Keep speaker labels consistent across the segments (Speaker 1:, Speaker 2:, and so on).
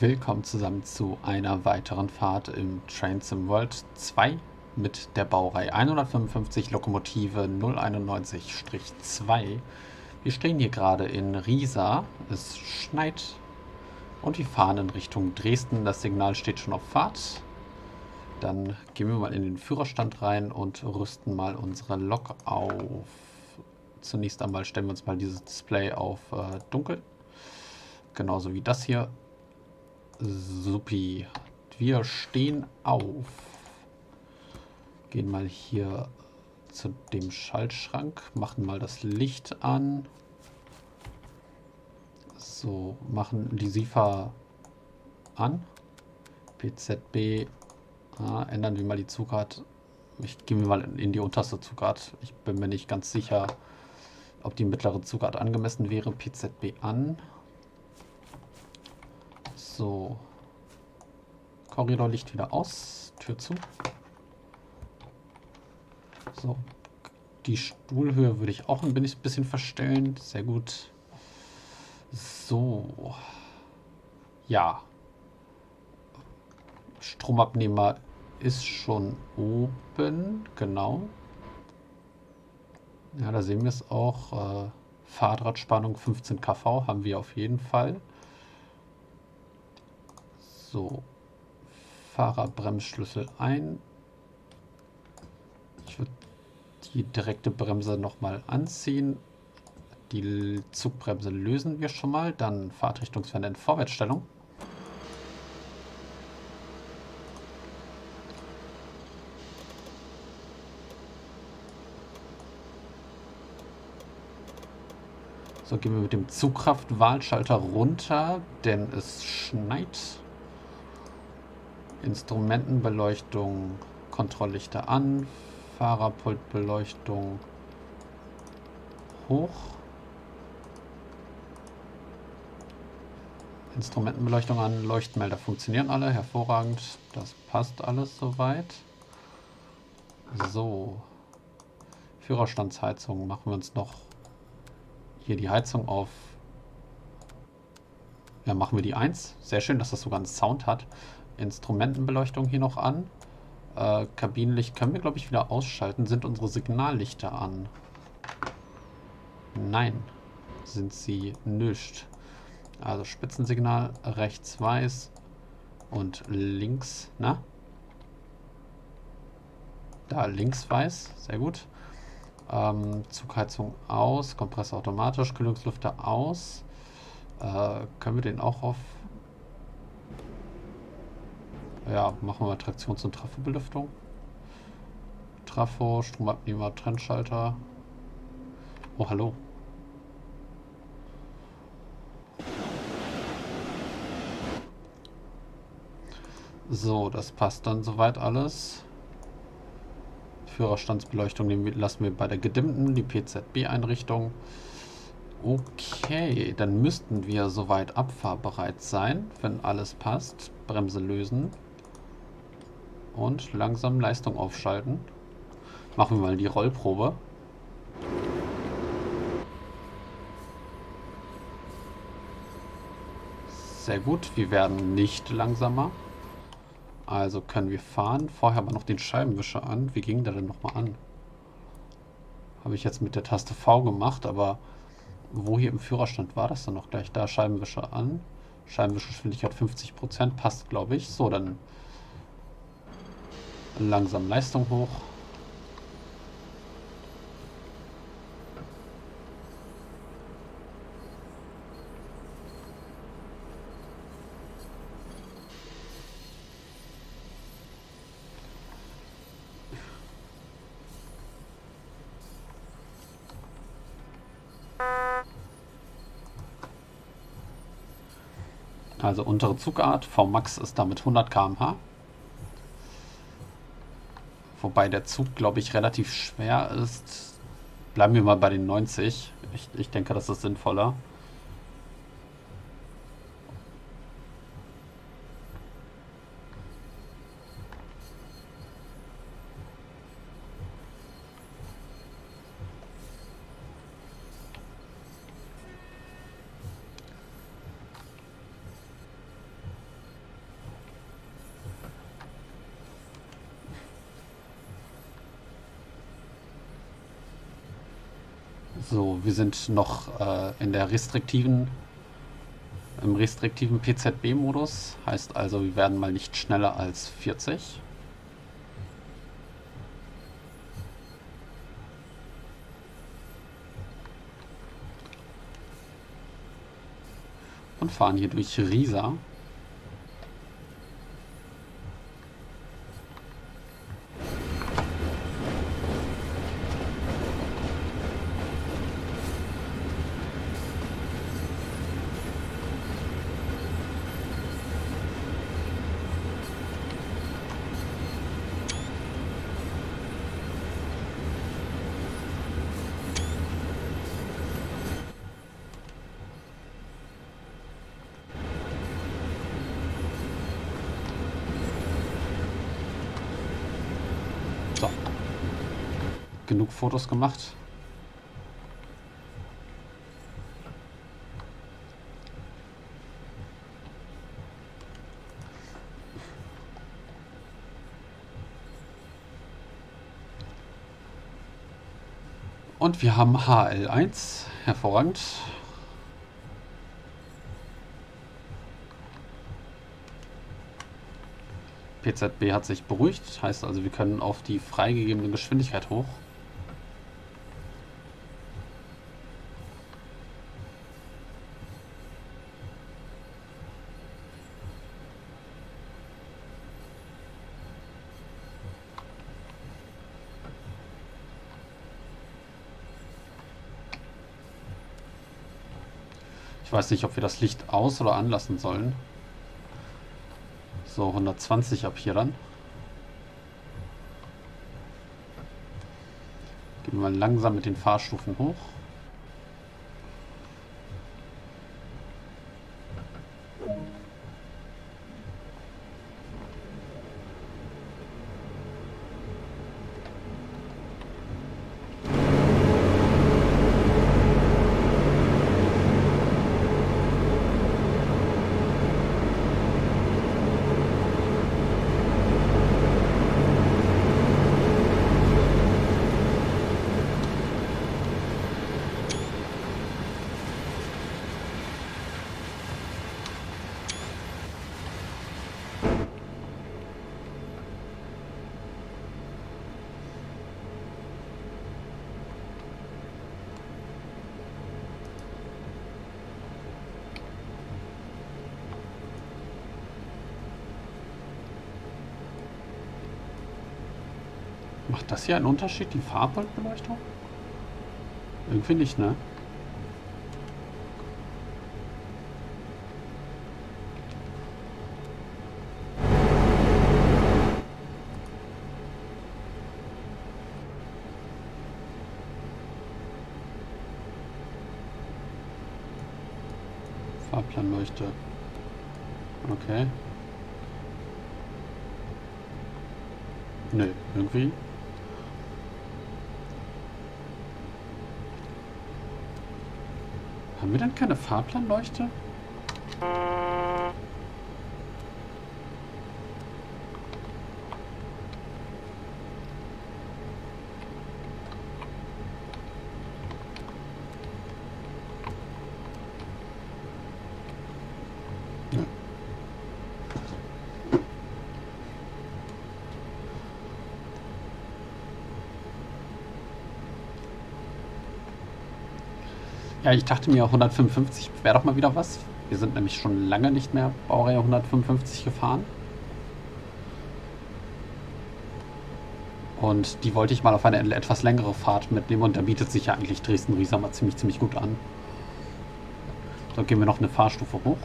Speaker 1: Willkommen zusammen zu einer weiteren Fahrt im Train Sim World 2 mit der Baureihe 155 Lokomotive 091-2. Wir stehen hier gerade in Riesa, es schneit und wir fahren in Richtung Dresden. Das Signal steht schon auf Fahrt. Dann gehen wir mal in den Führerstand rein und rüsten mal unsere Lok auf. Zunächst einmal stellen wir uns mal dieses Display auf äh, dunkel. Genauso wie das hier. Supi. Wir stehen auf. Gehen mal hier zu dem Schaltschrank. Machen mal das Licht an. So, machen die SIFA an. PZB. Ah, ändern wir mal die Zugart. Ich gehe mal in die unterste Zugart. Ich bin mir nicht ganz sicher, ob die mittlere Zugart angemessen wäre. PZB an. So. Korridorlicht wieder aus. Tür zu. So. Die Stuhlhöhe würde ich auch ein bisschen verstellen. Sehr gut. So. Ja. Stromabnehmer ist schon oben. Genau. Ja, da sehen wir es auch. Äh, Fahrradspannung 15 kV haben wir auf jeden Fall. So, Fahrerbremsschlüssel ein. Ich würde die direkte Bremse nochmal anziehen. Die Zugbremse lösen wir schon mal. Dann Fahrtrichtungswende in Vorwärtsstellung. So, gehen wir mit dem Zugkraftwahlschalter runter, denn es schneit. Instrumentenbeleuchtung, Kontrolllichter an, Fahrerpultbeleuchtung hoch. Instrumentenbeleuchtung an, Leuchtmelder funktionieren alle, hervorragend. Das passt alles soweit. So. Führerstandsheizung machen wir uns noch hier die Heizung auf. Ja, machen wir die 1. Sehr schön, dass das sogar einen Sound hat. Instrumentenbeleuchtung hier noch an. Äh, Kabinenlicht können wir, glaube ich, wieder ausschalten. Sind unsere Signallichter an? Nein, sind sie nicht. Also Spitzensignal, rechts weiß und links, na? Da links weiß, sehr gut. Ähm, Zugheizung aus, Kompressor automatisch, Kühlungslüfter aus. Äh, können wir den auch auf ja, machen wir Traktions- und Trafobelüftung. Trafo, Stromabnehmer, Trennschalter. Oh, hallo. So, das passt dann soweit alles. Führerstandsbeleuchtung lassen wir bei der gedimmten, die PZB-Einrichtung. Okay, dann müssten wir soweit abfahrbereit sein, wenn alles passt. Bremse lösen. Und langsam Leistung aufschalten. Machen wir mal die Rollprobe. Sehr gut, wir werden nicht langsamer. Also können wir fahren. Vorher aber noch den Scheibenwischer an. Wie ging der denn nochmal an? Habe ich jetzt mit der Taste V gemacht, aber wo hier im Führerstand war das dann noch gleich? Da Scheibenwischer an. Scheibenwischergeschwindigkeit 50%, passt glaube ich. So, dann Langsam Leistung hoch. Also untere Zugart, Vmax ist damit 100 km/h. Wobei der Zug, glaube ich, relativ schwer ist. Bleiben wir mal bei den 90. Ich, ich denke, das ist sinnvoller. So, wir sind noch äh, in der restriktiven, im restriktiven PZB-Modus. Heißt also, wir werden mal nicht schneller als 40. Und fahren hier durch Riesa. Fotos gemacht. Und wir haben HL1. Hervorragend. PZB hat sich beruhigt, heißt also, wir können auf die freigegebene Geschwindigkeit hoch. Ich weiß nicht, ob wir das Licht aus- oder anlassen sollen. So, 120 ab hier dann. Gehen wir mal langsam mit den Fahrstufen hoch. Macht das hier einen Unterschied, die Farbbeleuchtung? Irgendwie nicht, ne? Fahrplanleuchte. Okay. Nö, irgendwie Haben wir dann keine Fahrplanleuchte? Ja, ich dachte mir, 155 wäre doch mal wieder was. Wir sind nämlich schon lange nicht mehr Baureihe 155 gefahren. Und die wollte ich mal auf eine etwas längere Fahrt mitnehmen und da bietet sich ja eigentlich Dresden-Riesa mal ziemlich, ziemlich gut an. So, gehen wir noch eine Fahrstufe hoch.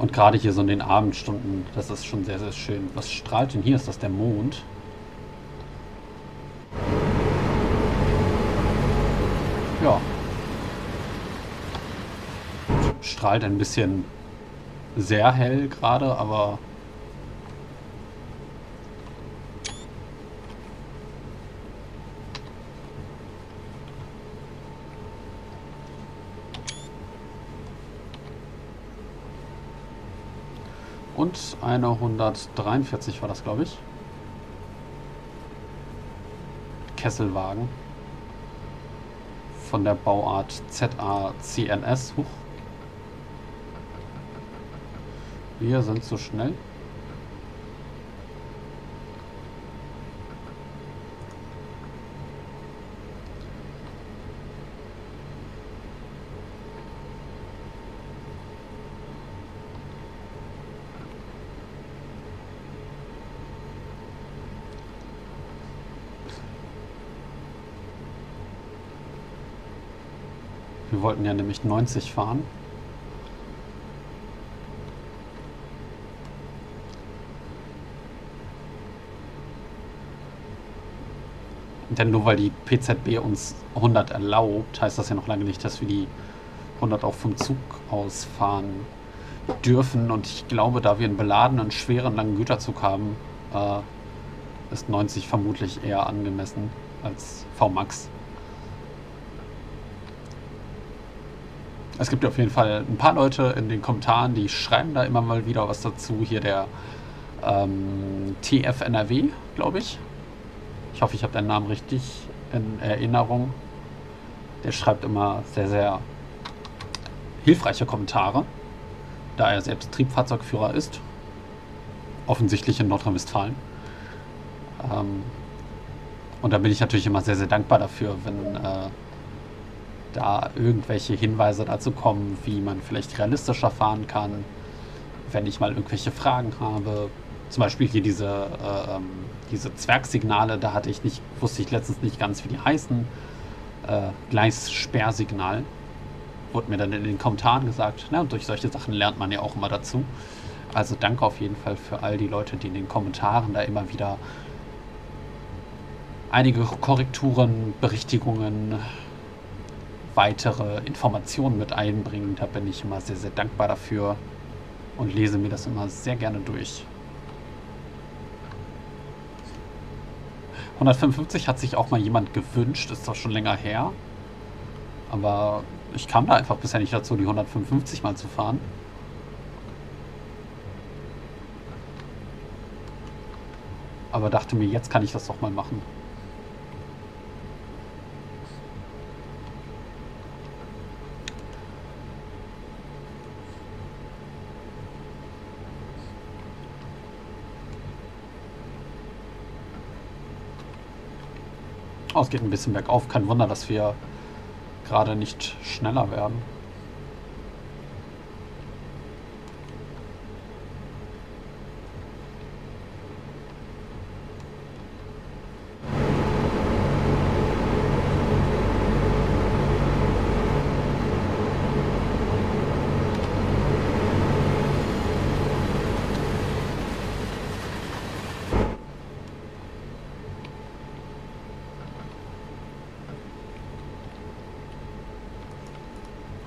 Speaker 1: Und gerade hier so in den Abendstunden, das ist schon sehr, sehr schön. Was strahlt denn hier? Ist das der Mond? Ja. Strahlt ein bisschen sehr hell gerade, aber Und eine 143 war das, glaube ich. Kesselwagen. Von der Bauart ZACNS. Huch. Wir sind zu schnell. Wir wollten ja nämlich 90 fahren. Denn nur weil die PZB uns 100 erlaubt, heißt das ja noch lange nicht, dass wir die 100 auch vom Zug aus fahren dürfen. Und ich glaube, da wir einen beladenen, schweren, langen Güterzug haben, äh, ist 90 vermutlich eher angemessen als VMAX. Es gibt auf jeden Fall ein paar Leute in den Kommentaren, die schreiben da immer mal wieder was dazu. Hier der ähm, TFNRW, glaube ich. Ich hoffe, ich habe deinen Namen richtig in Erinnerung. Der schreibt immer sehr, sehr hilfreiche Kommentare, da er selbst Triebfahrzeugführer ist. Offensichtlich in Nordrhein-Westfalen. Ähm, und da bin ich natürlich immer sehr, sehr dankbar dafür, wenn äh, da irgendwelche Hinweise dazu kommen, wie man vielleicht realistischer fahren kann, wenn ich mal irgendwelche Fragen habe. Zum Beispiel hier diese, äh, ähm, diese Zwergsignale, da hatte ich nicht, wusste ich letztens nicht ganz, wie die heißen. Äh, Gleissperrsignal. Wurde mir dann in den Kommentaren gesagt. Na, und durch solche Sachen lernt man ja auch immer dazu. Also danke auf jeden Fall für all die Leute, die in den Kommentaren da immer wieder einige Korrekturen, Berichtigungen, weitere Informationen mit einbringen. Da bin ich immer sehr, sehr dankbar dafür und lese mir das immer sehr gerne durch. 155 hat sich auch mal jemand gewünscht, ist doch schon länger her. Aber ich kam da einfach bisher nicht dazu, die 155 mal zu fahren. Aber dachte mir, jetzt kann ich das doch mal machen. Es geht ein bisschen bergauf. Kein Wunder, dass wir gerade nicht schneller werden.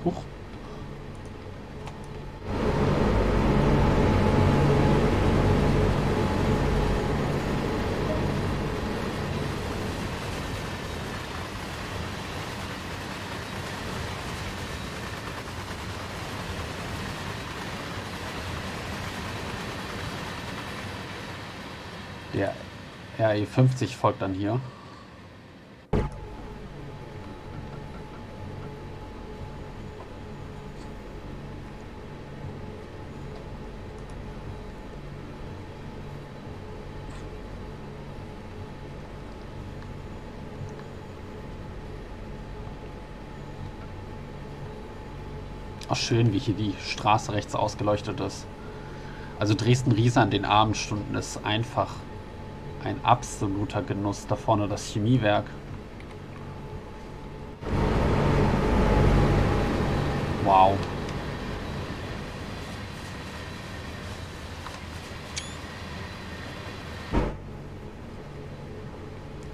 Speaker 1: Huch. Der RE50 folgt dann hier. Ach, schön, wie hier die Straße rechts ausgeleuchtet ist. Also Dresden-Riesa in den Abendstunden ist einfach ein absoluter Genuss. Da vorne das Chemiewerk. Wow.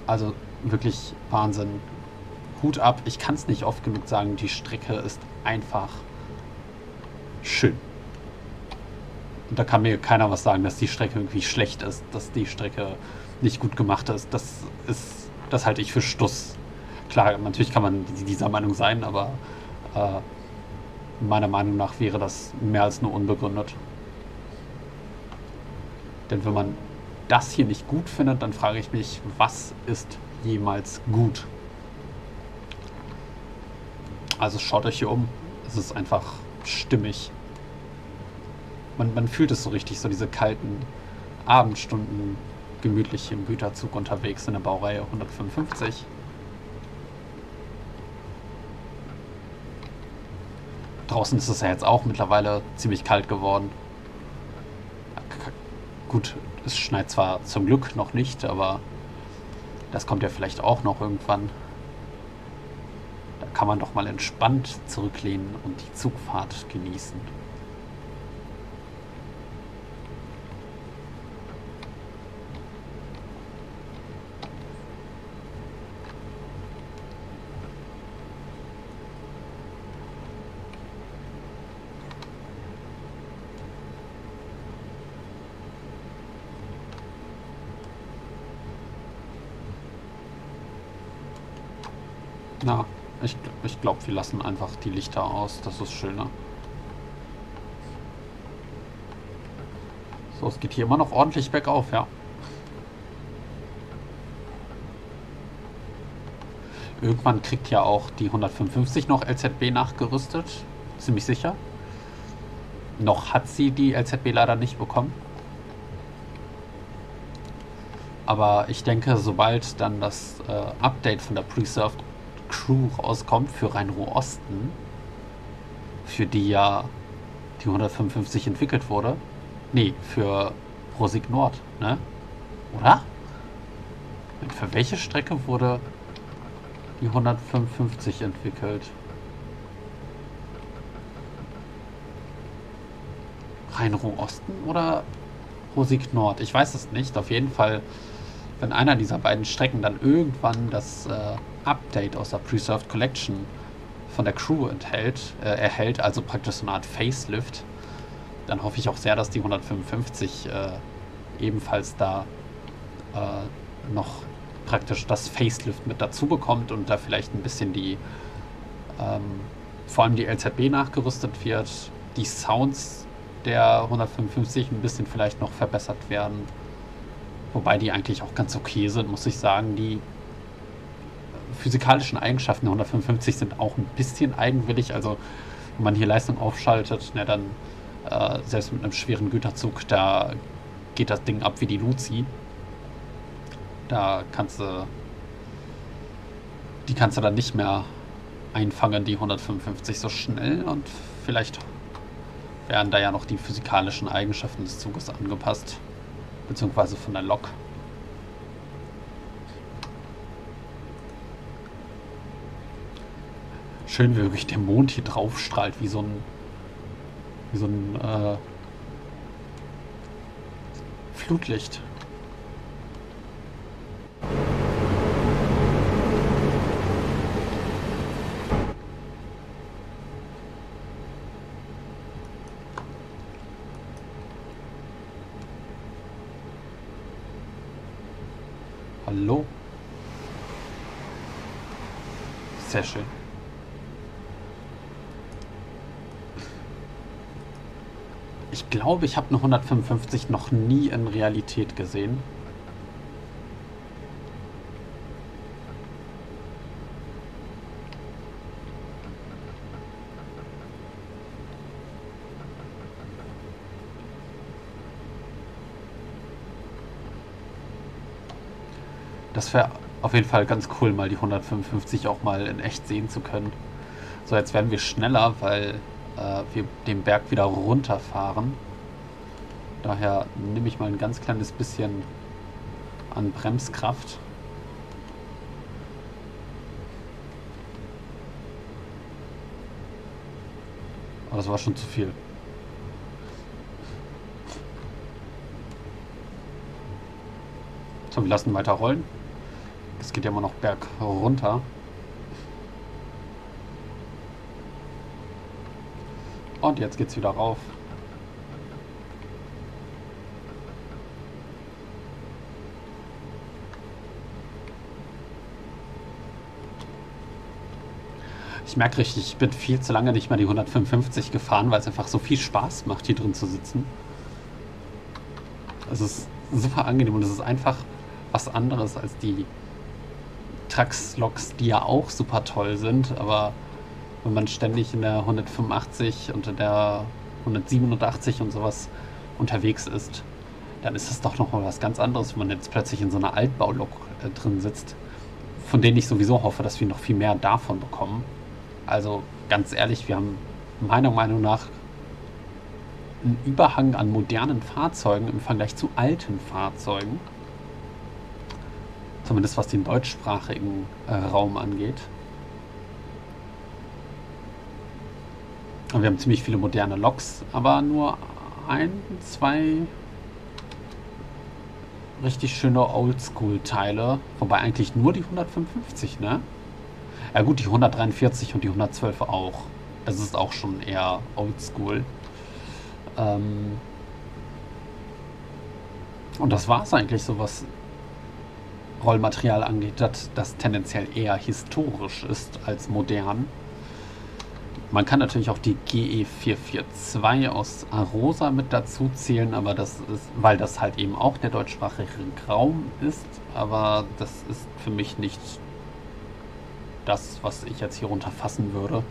Speaker 1: Also wirklich Wahnsinn. Hut ab. Ich kann es nicht oft genug sagen. Die Strecke ist einfach schön. Und da kann mir keiner was sagen, dass die Strecke irgendwie schlecht ist, dass die Strecke nicht gut gemacht ist. Das ist, das halte ich für Stuss. Klar, natürlich kann man dieser Meinung sein, aber äh, meiner Meinung nach wäre das mehr als nur unbegründet. Denn wenn man das hier nicht gut findet, dann frage ich mich, was ist jemals gut? Also schaut euch hier um. Es ist einfach stimmig. Man, man fühlt es so richtig, so diese kalten Abendstunden gemütlich im Güterzug unterwegs in der Baureihe 155. Draußen ist es ja jetzt auch mittlerweile ziemlich kalt geworden. Gut, es schneit zwar zum Glück noch nicht, aber das kommt ja vielleicht auch noch irgendwann. Da kann man doch mal entspannt zurücklehnen und die Zugfahrt genießen. Na, ich, ich glaube, wir lassen einfach die Lichter aus. Das ist schöner. So, es geht hier immer noch ordentlich bergauf, ja. Irgendwann kriegt ja auch die 155 noch LZB nachgerüstet. Ziemlich sicher. Noch hat sie die LZB leider nicht bekommen. Aber ich denke, sobald dann das äh, Update von der Preserved Crew rauskommt für Rhein-Ruhr-Osten, für die ja die 155 entwickelt wurde. Nee, für Rosig Nord, ne? Oder? Und für welche Strecke wurde die 155 entwickelt? Rhein-Ruhr-Osten oder Rosig Nord? Ich weiß es nicht. Auf jeden Fall, wenn einer dieser beiden Strecken dann irgendwann das äh, Update aus der Preserved Collection von der Crew enthält, äh, erhält, also praktisch so eine Art Facelift, dann hoffe ich auch sehr, dass die 155 äh, ebenfalls da äh, noch praktisch das Facelift mit dazu bekommt und da vielleicht ein bisschen die, ähm, vor allem die LZB nachgerüstet wird, die Sounds der 155 ein bisschen vielleicht noch verbessert werden. Wobei die eigentlich auch ganz okay sind, muss ich sagen. Die physikalischen Eigenschaften der 155 sind auch ein bisschen eigenwillig. Also wenn man hier Leistung aufschaltet, ne, dann äh, selbst mit einem schweren Güterzug, da geht das Ding ab wie die Luzi. Da kannst du die kannst du dann nicht mehr einfangen, die 155 so schnell und vielleicht werden da ja noch die physikalischen Eigenschaften des Zuges angepasst, beziehungsweise von der Lok. Schön, wie wirklich der Mond hier drauf strahlt, wie so ein. wie so ein. Äh, Flutlicht. Hallo? Sehr schön. Ich glaube, ich habe eine 155 noch nie in Realität gesehen. Das wäre auf jeden Fall ganz cool, mal die 155 auch mal in echt sehen zu können. So, jetzt werden wir schneller, weil äh, wir den Berg wieder runterfahren. Daher nehme ich mal ein ganz kleines bisschen an Bremskraft. Aber das war schon zu viel. So, wir lassen weiter rollen. Es geht ja immer noch berg runter. Und jetzt geht's wieder rauf. Ich merke richtig, ich bin viel zu lange nicht mehr die 155 gefahren, weil es einfach so viel Spaß macht, hier drin zu sitzen. Es ist super angenehm und es ist einfach was anderes als die Trax-Loks, die ja auch super toll sind, aber wenn man ständig in der 185 und in der 187 und sowas unterwegs ist, dann ist das doch noch mal was ganz anderes, wenn man jetzt plötzlich in so einer Altbaulok äh, drin sitzt, von denen ich sowieso hoffe, dass wir noch viel mehr davon bekommen. Also ganz ehrlich, wir haben meiner Meinung nach einen Überhang an modernen Fahrzeugen im Vergleich zu alten Fahrzeugen. Zumindest was den deutschsprachigen äh, Raum angeht. Und wir haben ziemlich viele moderne Loks, aber nur ein, zwei richtig schöne Oldschool-Teile. Wobei eigentlich nur die 155, ne? Ja gut, die 143 und die 112 auch. Das ist auch schon eher Oldschool. Ähm und das war es eigentlich so, was Rollmaterial angeht, das, das tendenziell eher historisch ist als modern. Man kann natürlich auch die GE442 aus Arosa mit dazu zählen, aber das ist, weil das halt eben auch der deutschsprachige Raum ist, aber das ist für mich nicht das, was ich jetzt hier runterfassen würde.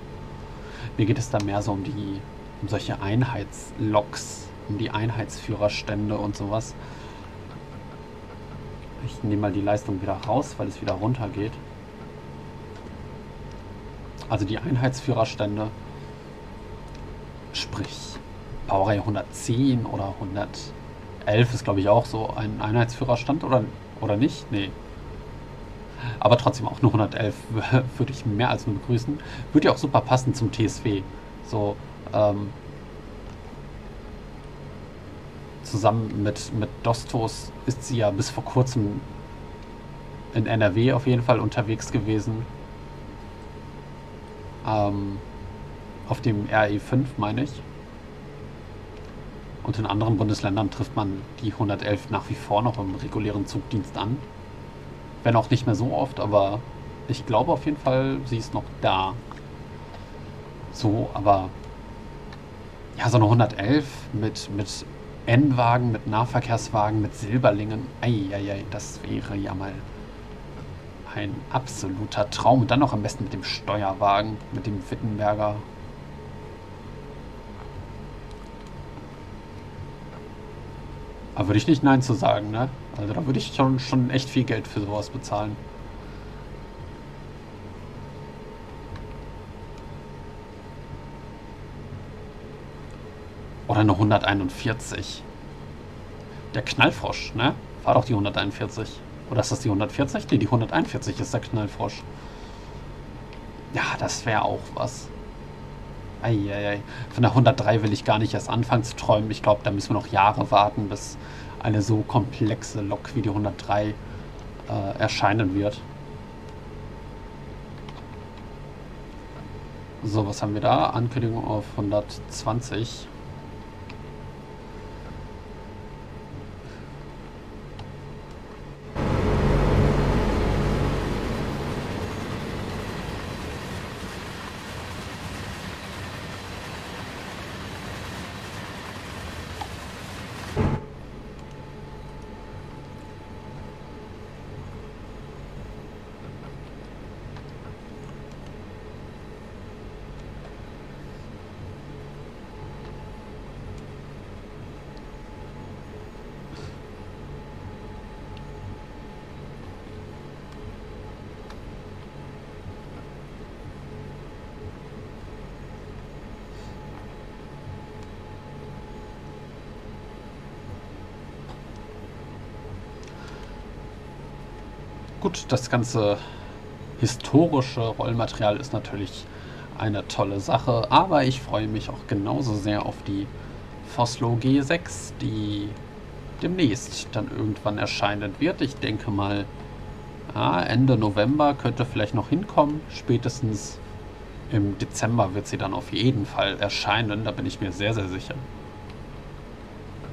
Speaker 1: Mir geht es da mehr so um die, um solche Einheitsloks, um die Einheitsführerstände und sowas. Ich nehme mal die Leistung wieder raus, weil es wieder runter geht. Also die Einheitsführerstände, sprich Baureihe 110 oder 111 ist glaube ich auch so ein Einheitsführerstand oder, oder nicht? Nee. Aber trotzdem auch nur 111 würde ich mehr als nur begrüßen. Würde ja auch super passen zum TSW. So, ähm, zusammen mit, mit Dostos ist sie ja bis vor kurzem in NRW auf jeden Fall unterwegs gewesen. Ähm, auf dem RE5 meine ich. Und in anderen Bundesländern trifft man die 111 nach wie vor noch im regulären Zugdienst an. Wenn auch nicht mehr so oft, aber ich glaube auf jeden Fall, sie ist noch da. So, aber ja, so eine 111 mit, mit N-Wagen, mit Nahverkehrswagen, mit Silberlingen. Eieiei, das wäre ja mal ein absoluter Traum. Und dann noch am besten mit dem Steuerwagen, mit dem Wittenberger. Aber würde ich nicht Nein zu sagen, ne? Also da würde ich schon, schon echt viel Geld für sowas bezahlen. Oder eine 141. Der Knallfrosch, ne? War doch die 141. Oder ist das die 140? Ne, die 141 ist der Knallfrosch. Ja, das wäre auch was. Eieiei. Von der 103 will ich gar nicht erst anfangen zu träumen. Ich glaube, da müssen wir noch Jahre warten, bis eine so komplexe Lok wie die 103 äh, erscheinen wird. So, was haben wir da? Ankündigung auf 120. Gut, das ganze historische Rollmaterial ist natürlich eine tolle Sache, aber ich freue mich auch genauso sehr auf die Foslo G6, die demnächst dann irgendwann erscheinen wird. Ich denke mal, ja, Ende November könnte vielleicht noch hinkommen. Spätestens im Dezember wird sie dann auf jeden Fall erscheinen, da bin ich mir sehr, sehr sicher.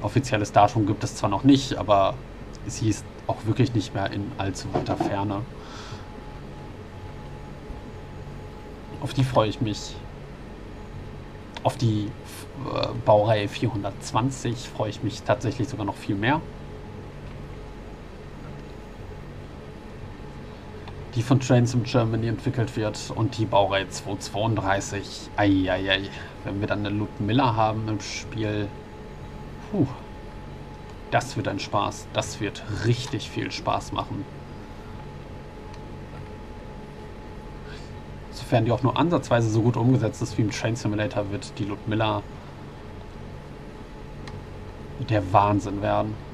Speaker 1: Offizielles Datum gibt es zwar noch nicht, aber sie ist auch wirklich nicht mehr in allzu weiter Ferne. Auf die freue ich mich. auf die äh, Baureihe 420 freue ich mich tatsächlich sogar noch viel mehr. Die von Trains in Germany entwickelt wird und die Baureihe 232. Eieiei. Wenn wir dann eine Ludmilla haben im Spiel. Puh. Das wird ein Spaß. Das wird richtig viel Spaß machen. Sofern die auch nur ansatzweise so gut umgesetzt ist wie im Train Simulator, wird die Ludmilla der Wahnsinn werden.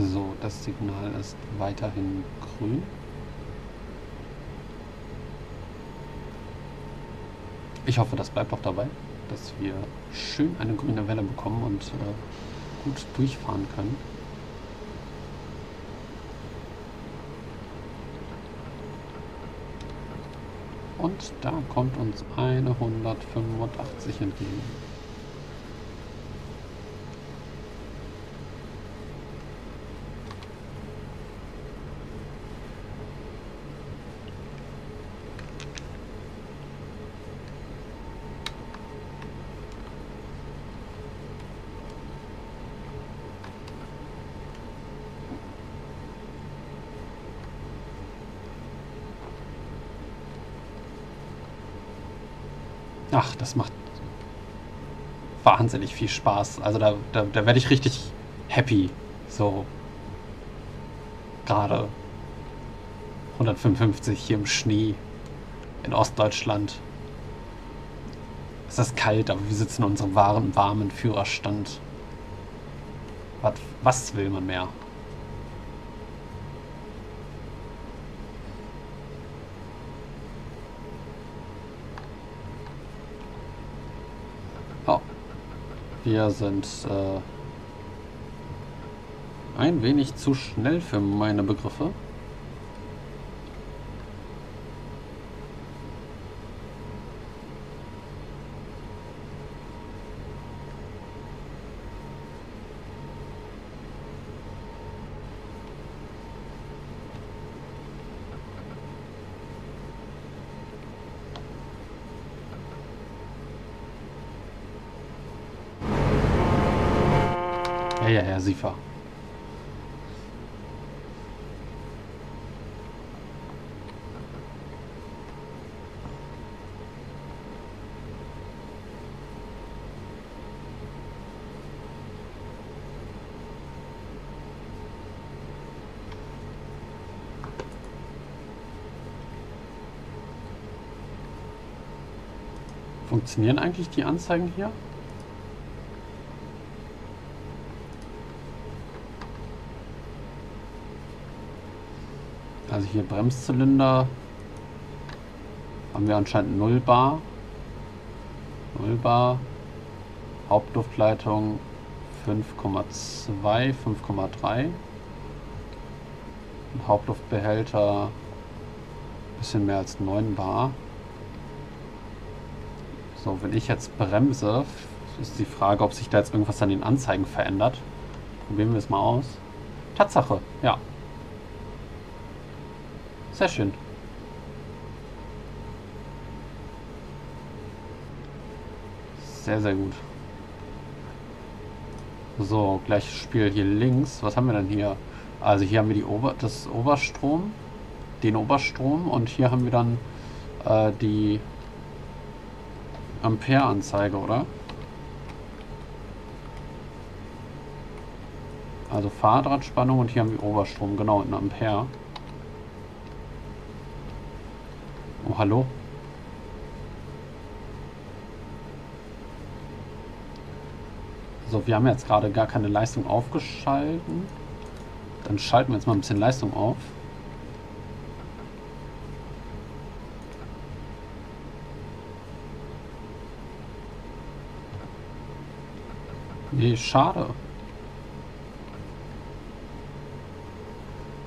Speaker 1: So, das Signal ist weiterhin grün. Ich hoffe, das bleibt auch dabei, dass wir schön eine grüne Welle bekommen und äh, gut durchfahren können. Und da kommt uns eine 185 entgegen. Ach, das macht wahnsinnig viel Spaß. Also da, da, da werde ich richtig happy. So. Gerade 155 hier im Schnee in Ostdeutschland. Es ist kalt, aber wir sitzen in unserem wahren, warmen Führerstand. Was, was will man mehr? Wir sind äh, ein wenig zu schnell für meine Begriffe. Ja, ja, ja, Sifa. Funktionieren eigentlich die Anzeigen hier? Also hier Bremszylinder haben wir anscheinend 0 Bar. 0 Bar. Hauptluftleitung 5,2, 5,3. Hauptluftbehälter bisschen mehr als 9 Bar. So, wenn ich jetzt bremse, ist die Frage, ob sich da jetzt irgendwas an den Anzeigen verändert. Probieren wir es mal aus. Tatsache, ja. Sehr schön. Sehr, sehr gut. So, gleiches Spiel hier links. Was haben wir denn hier? Also hier haben wir die Ober das Oberstrom, den Oberstrom und hier haben wir dann äh, die Ampere-Anzeige, oder? Also Fahrdrahtspannung und hier haben wir Oberstrom, genau, in Ampere. Oh, hallo? So, wir haben jetzt gerade gar keine Leistung aufgeschalten. Dann schalten wir jetzt mal ein bisschen Leistung auf. Nee, schade.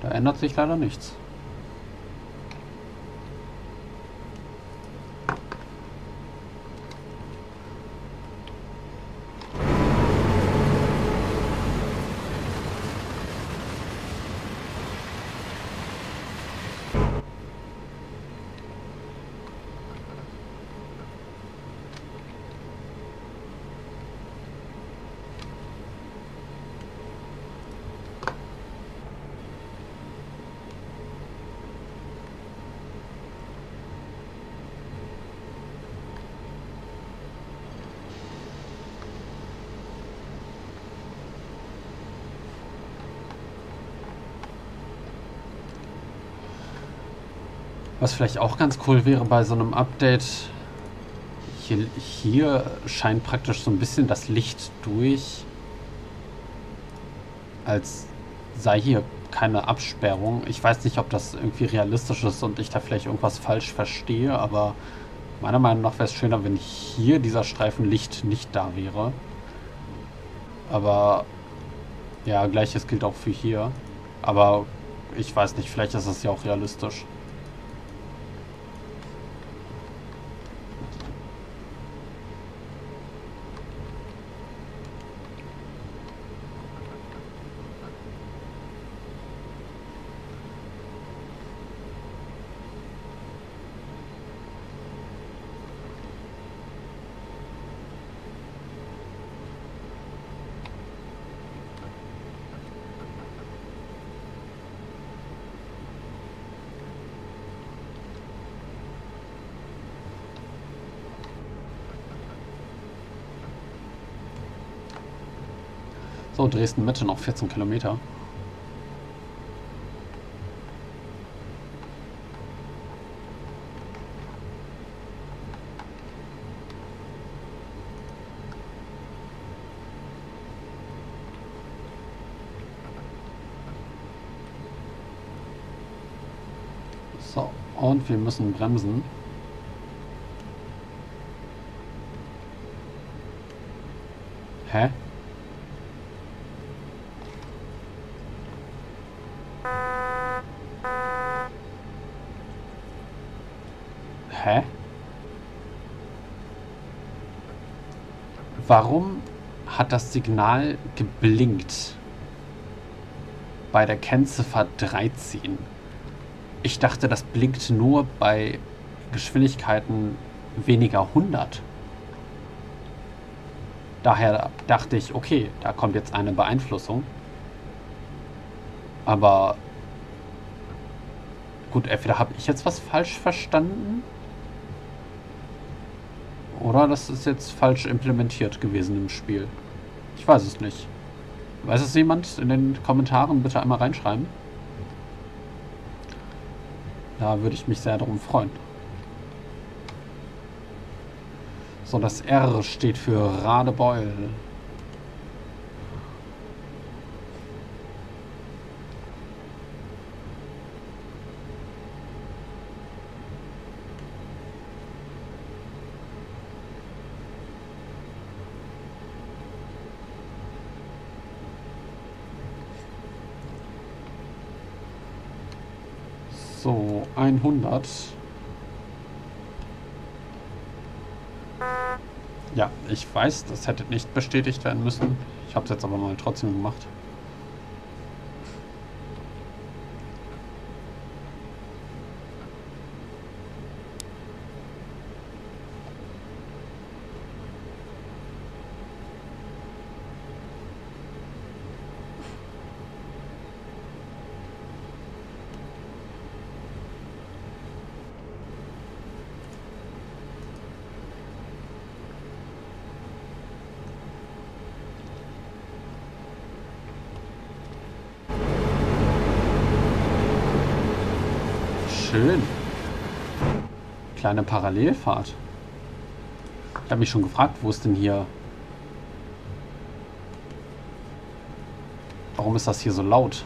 Speaker 1: Da ändert sich leider nichts. Was vielleicht auch ganz cool wäre bei so einem Update, hier, hier scheint praktisch so ein bisschen das Licht durch, als sei hier keine Absperrung. Ich weiß nicht, ob das irgendwie realistisch ist und ich da vielleicht irgendwas falsch verstehe, aber meiner Meinung nach wäre es schöner, wenn hier dieser Streifen Licht nicht da wäre. Aber ja, gleiches gilt auch für hier. Aber ich weiß nicht, vielleicht ist es ja auch realistisch. So, Dresden Mitte noch 14 Kilometer. So, und wir müssen bremsen. Warum hat das Signal geblinkt bei der Kennziffer 13? Ich dachte, das blinkt nur bei Geschwindigkeiten weniger 100. Daher dachte ich, okay, da kommt jetzt eine Beeinflussung. Aber gut, entweder habe ich jetzt was falsch verstanden oder das ist jetzt falsch implementiert gewesen im Spiel. Ich weiß es nicht. Weiß es jemand? In den Kommentaren bitte einmal reinschreiben. Da würde ich mich sehr darum freuen. So, das R steht für Radebeul. So, 100. Ja, ich weiß, das hätte nicht bestätigt werden müssen. Ich habe es jetzt aber mal trotzdem gemacht. Schön. Kleine Parallelfahrt. Ich habe mich schon gefragt, wo ist denn hier... Warum ist das hier so laut?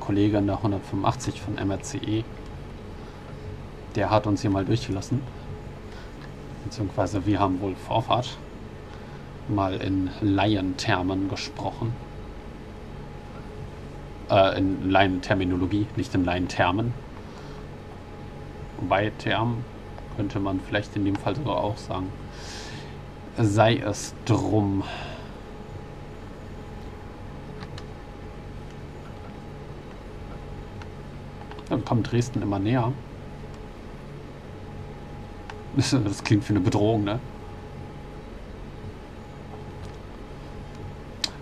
Speaker 1: Kollege in der 185 von MRCE, der hat uns hier mal durchgelassen. Beziehungsweise wir haben wohl Vorfahrt mal in Laientermen gesprochen. Äh, in Laienterminologie, nicht in Laientermen. Wobei Term könnte man vielleicht in dem Fall sogar auch sagen. Sei es drum. Dann kommt Dresden immer näher. Das klingt wie eine Bedrohung, ne?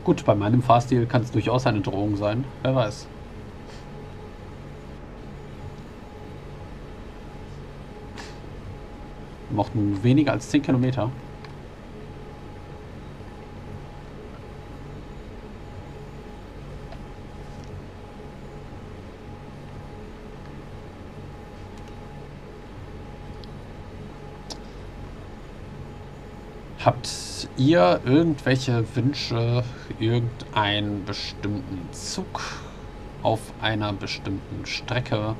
Speaker 1: Gut, bei meinem Fahrstil kann es durchaus eine Drohung sein. Wer weiß. Wir mochten weniger als 10 Kilometer. Habt ihr irgendwelche Wünsche, irgendeinen bestimmten Zug auf einer bestimmten Strecke?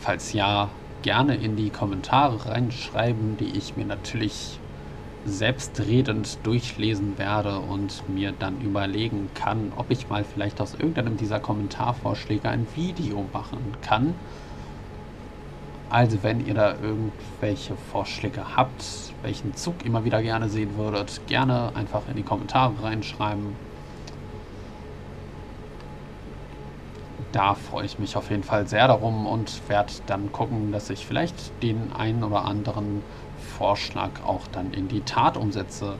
Speaker 1: Falls ja, gerne in die Kommentare reinschreiben, die ich mir natürlich selbstredend durchlesen werde und mir dann überlegen kann, ob ich mal vielleicht aus irgendeinem dieser Kommentarvorschläge ein Video machen kann. Also wenn ihr da irgendwelche Vorschläge habt, welchen Zug mal wieder gerne sehen würdet, gerne einfach in die Kommentare reinschreiben. Da freue ich mich auf jeden Fall sehr darum und werde dann gucken, dass ich vielleicht den einen oder anderen Vorschlag auch dann in die Tat umsetze.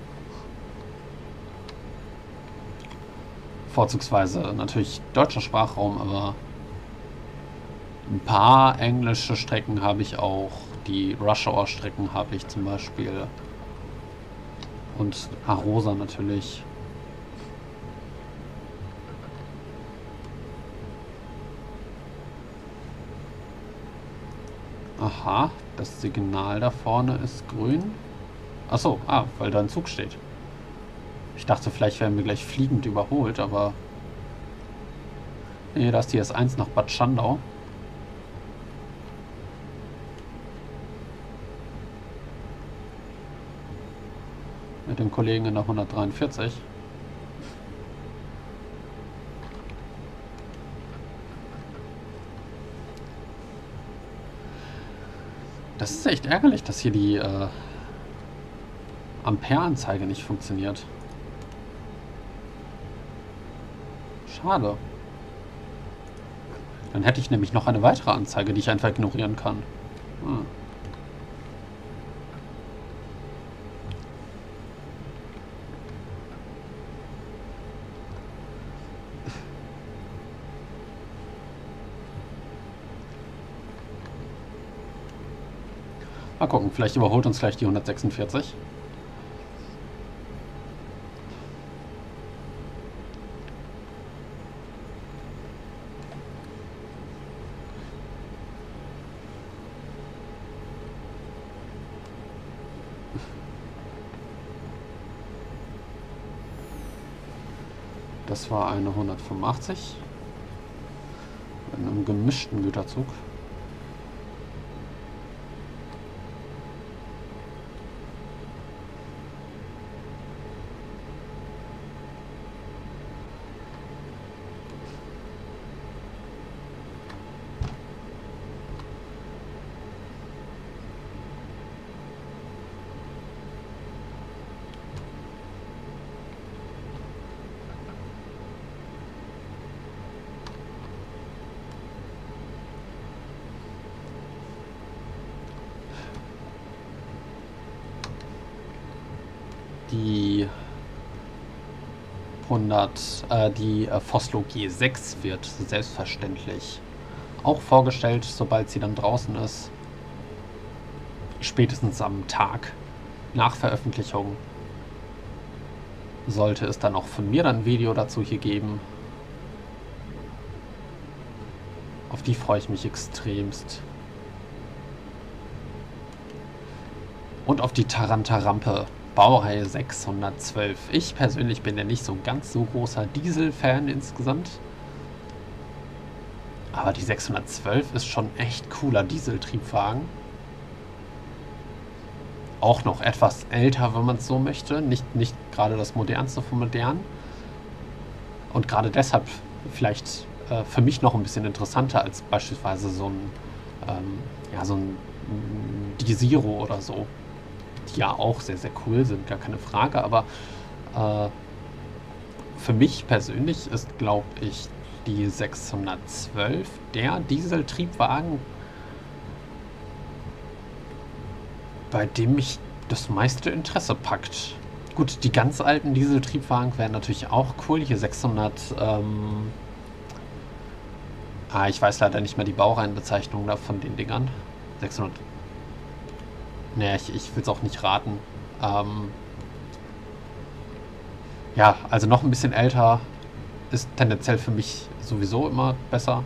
Speaker 1: Vorzugsweise natürlich deutscher Sprachraum, aber ein paar englische Strecken habe ich auch. Die Rush Hour Strecken habe ich zum Beispiel. Und Arosa natürlich. Aha, das Signal da vorne ist grün. Achso, ah, weil da ein Zug steht. Ich dachte, vielleicht werden wir gleich fliegend überholt, aber... Nee, da ist die S1 nach Bad Schandau. Dem Kollegen in der 143. Das ist echt ärgerlich, dass hier die äh, Ampere-Anzeige nicht funktioniert. Schade. Dann hätte ich nämlich noch eine weitere Anzeige, die ich einfach ignorieren kann. Hm. Mal gucken, vielleicht überholt uns gleich die 146. Das war eine 185 in einem gemischten Güterzug. die 100, äh, die äh, Foslo G6 wird selbstverständlich auch vorgestellt, sobald sie dann draußen ist. Spätestens am Tag nach Veröffentlichung sollte es dann auch von mir dann ein Video dazu hier geben. Auf die freue ich mich extremst. Und auf die Taranta-Rampe Baureihe 612. Ich persönlich bin ja nicht so ein ganz so großer Diesel-Fan insgesamt. Aber die 612 ist schon echt cooler Dieseltriebwagen. Auch noch etwas älter, wenn man es so möchte. Nicht, nicht gerade das modernste von modern. Und gerade deshalb vielleicht äh, für mich noch ein bisschen interessanter als beispielsweise so ein, ähm, ja, so ein Desiro oder so. Ja auch sehr, sehr cool sind, gar keine Frage. Aber äh, für mich persönlich ist, glaube ich, die 612 der Dieseltriebwagen, bei dem mich das meiste Interesse packt. Gut, die ganz alten Dieseltriebwagen wären natürlich auch cool. Hier 600. Ähm ah, ich weiß leider nicht mehr die Baureihenbezeichnung da von den Dingern. 600. Nee, ich, ich will es auch nicht raten. Ähm ja, also noch ein bisschen älter ist tendenziell für mich sowieso immer besser.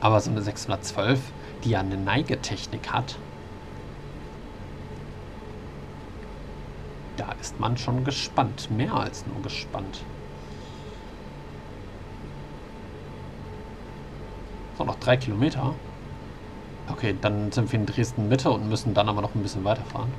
Speaker 1: Aber so eine 612, die ja eine Neigetechnik hat, da ist man schon gespannt. Mehr als nur gespannt. So, noch drei Kilometer. Okay, dann sind wir in Dresden Mitte und müssen dann aber noch ein bisschen weiterfahren.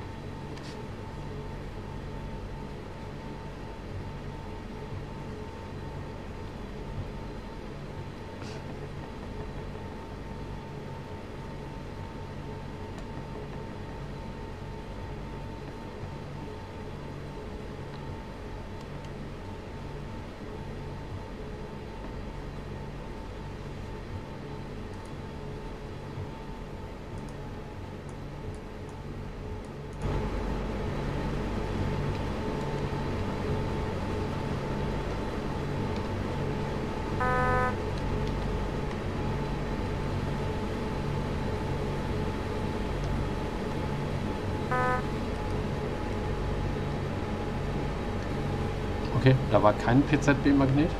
Speaker 1: Okay, da war kein PZB-Magnet.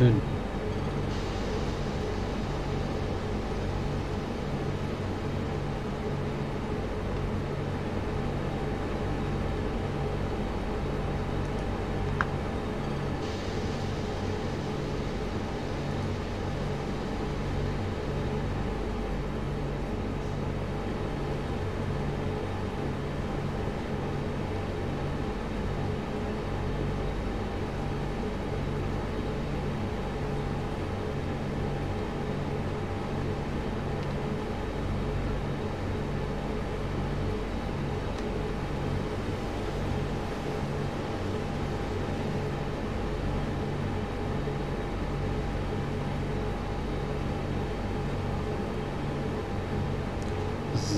Speaker 1: Schön.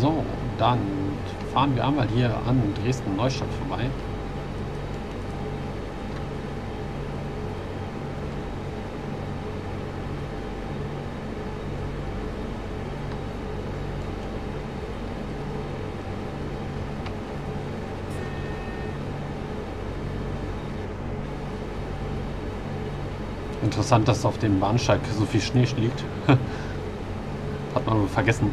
Speaker 1: So, dann fahren wir einmal hier an Dresden-Neustadt vorbei. Interessant, dass auf dem Bahnsteig so viel Schnee liegt. Hat man vergessen.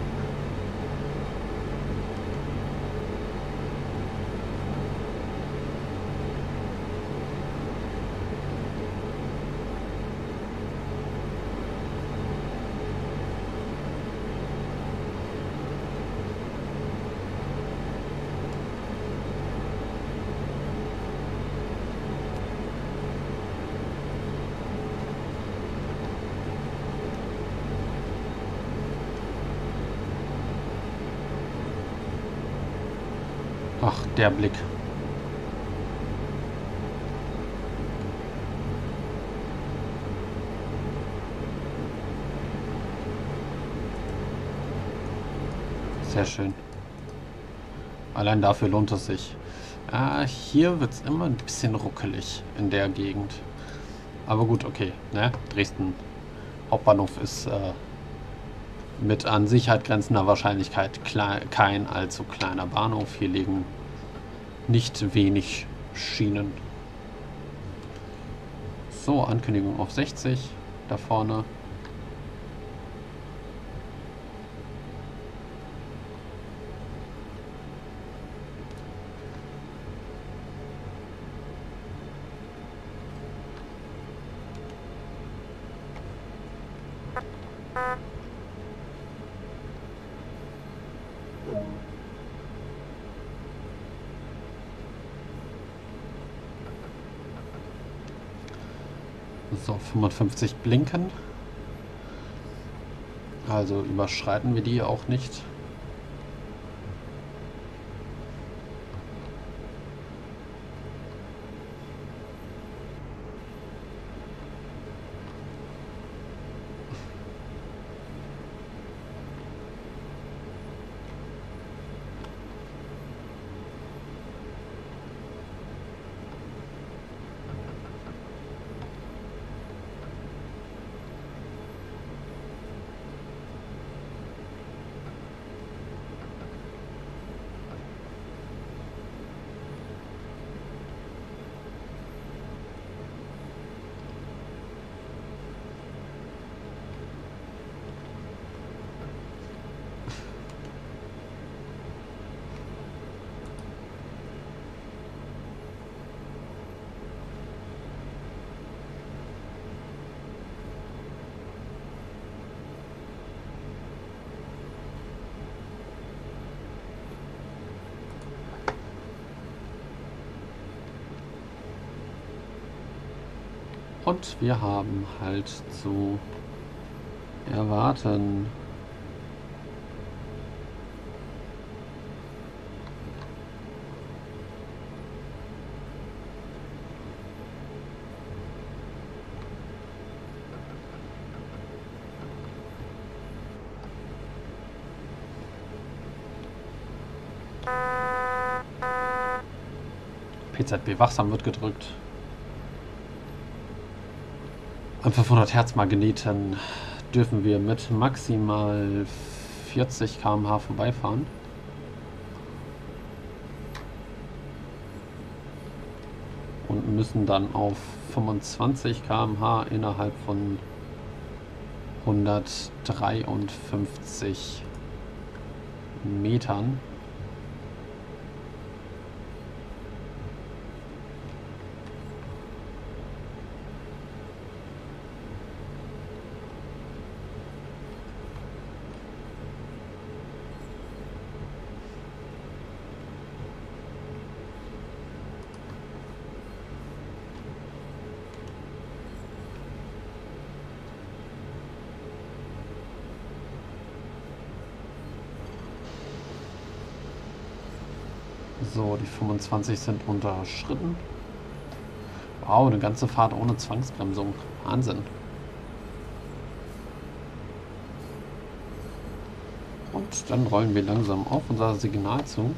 Speaker 1: Ach, der Blick. Sehr schön. Allein dafür lohnt es sich. Ah, hier wird es immer ein bisschen ruckelig in der Gegend. Aber gut, okay. Ne? Dresden Hauptbahnhof ist äh, mit an Sicherheit grenzender Wahrscheinlichkeit kein allzu kleiner Bahnhof. Hier liegen nicht wenig Schienen. So, Ankündigung auf 60 da vorne. So, 55 blinken. Also überschreiten wir die auch nicht. Und wir haben halt zu erwarten. PZB wachsam wird gedrückt. Am 500 Hertz Magneten dürfen wir mit maximal 40 km/h vorbeifahren. Und müssen dann auf 25 km/h innerhalb von 153 Metern So, die 25 sind unterschritten. Wow, eine ganze Fahrt ohne Zwangsbremsung. Wahnsinn. Und dann rollen wir langsam auf unser Signal zu.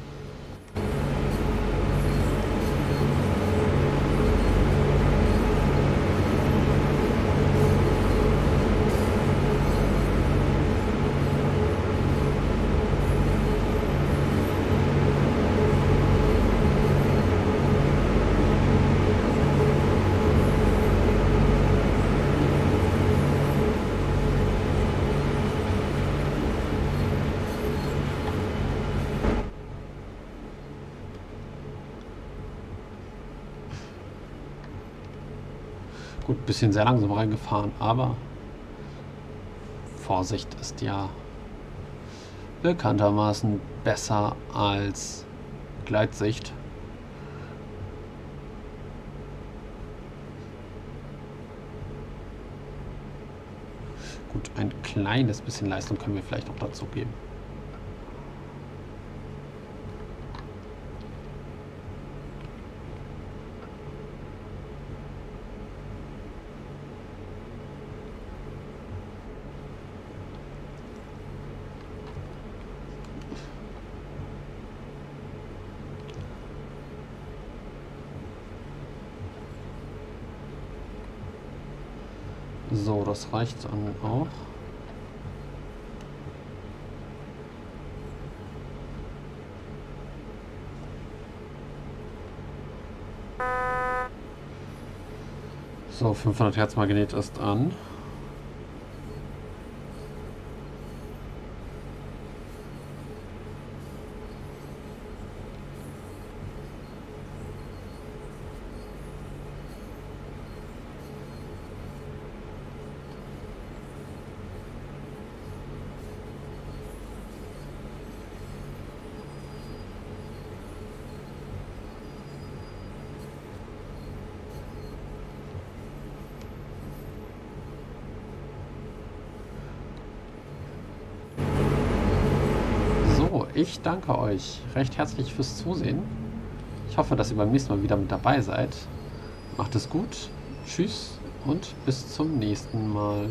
Speaker 1: Bisschen sehr langsam reingefahren, aber Vorsicht ist ja bekanntermaßen besser als Gleitsicht. Gut, ein kleines bisschen Leistung können wir vielleicht noch dazu geben. So, das reicht dann auch. So, 500 Hertz Magnet ist an. Ich danke euch recht herzlich fürs Zusehen. Ich hoffe, dass ihr beim nächsten Mal wieder mit dabei seid. Macht es gut, tschüss und bis zum nächsten Mal.